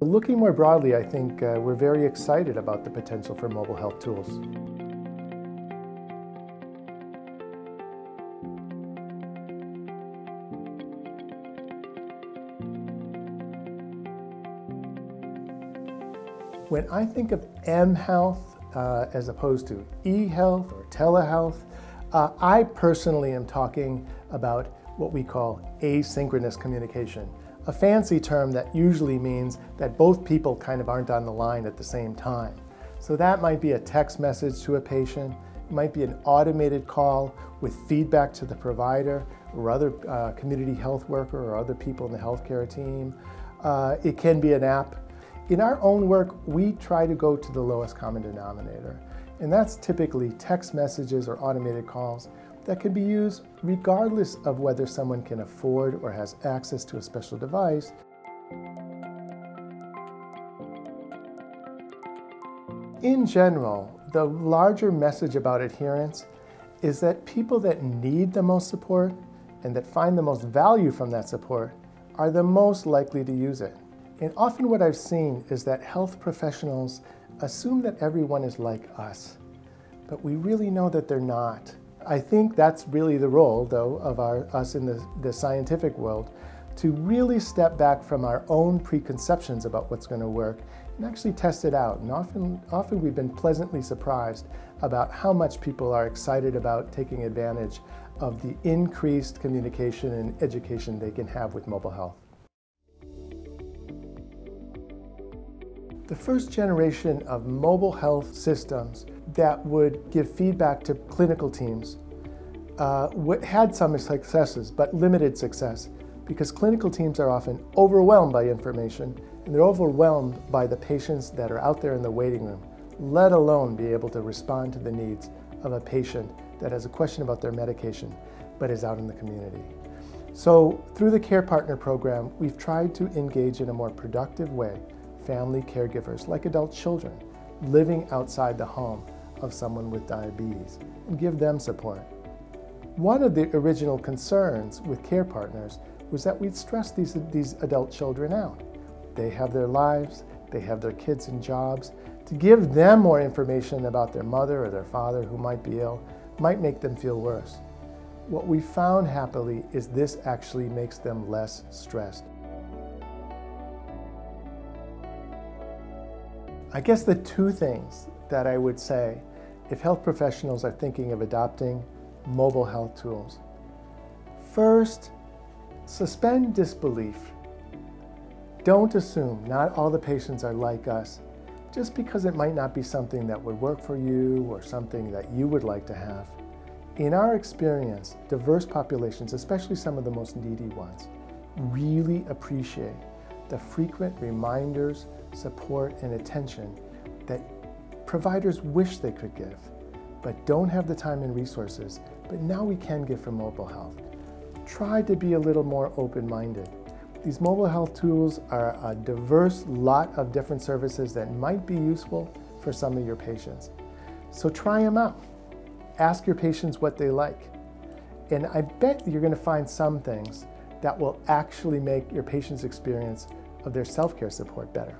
Looking more broadly, I think uh, we're very excited about the potential for mobile health tools. When I think of M-Health uh, as opposed to e-health or telehealth, uh, I personally am talking about what we call asynchronous communication, a fancy term that usually means that both people kind of aren't on the line at the same time. So that might be a text message to a patient, it might be an automated call with feedback to the provider or other uh, community health worker or other people in the healthcare team. Uh, it can be an app in our own work, we try to go to the lowest common denominator, and that's typically text messages or automated calls that can be used regardless of whether someone can afford or has access to a special device. In general, the larger message about adherence is that people that need the most support and that find the most value from that support are the most likely to use it. And often what I've seen is that health professionals assume that everyone is like us, but we really know that they're not. I think that's really the role, though, of our, us in the, the scientific world, to really step back from our own preconceptions about what's going to work and actually test it out. And often, often we've been pleasantly surprised about how much people are excited about taking advantage of the increased communication and education they can have with mobile health. The first generation of mobile health systems that would give feedback to clinical teams uh, had some successes, but limited success, because clinical teams are often overwhelmed by information, and they're overwhelmed by the patients that are out there in the waiting room, let alone be able to respond to the needs of a patient that has a question about their medication, but is out in the community. So through the Care Partner Program, we've tried to engage in a more productive way family caregivers, like adult children, living outside the home of someone with diabetes and give them support. One of the original concerns with care partners was that we'd stress these, these adult children out. They have their lives, they have their kids and jobs. To give them more information about their mother or their father who might be ill might make them feel worse. What we found happily is this actually makes them less stressed. I guess the two things that I would say if health professionals are thinking of adopting mobile health tools. First, suspend disbelief. Don't assume not all the patients are like us just because it might not be something that would work for you or something that you would like to have. In our experience, diverse populations, especially some of the most needy ones, really appreciate the frequent reminders, support, and attention that providers wish they could give, but don't have the time and resources, but now we can give for mobile health. Try to be a little more open-minded. These mobile health tools are a diverse lot of different services that might be useful for some of your patients. So try them out. Ask your patients what they like. And I bet you're going to find some things that will actually make your patient's experience of their self-care support better.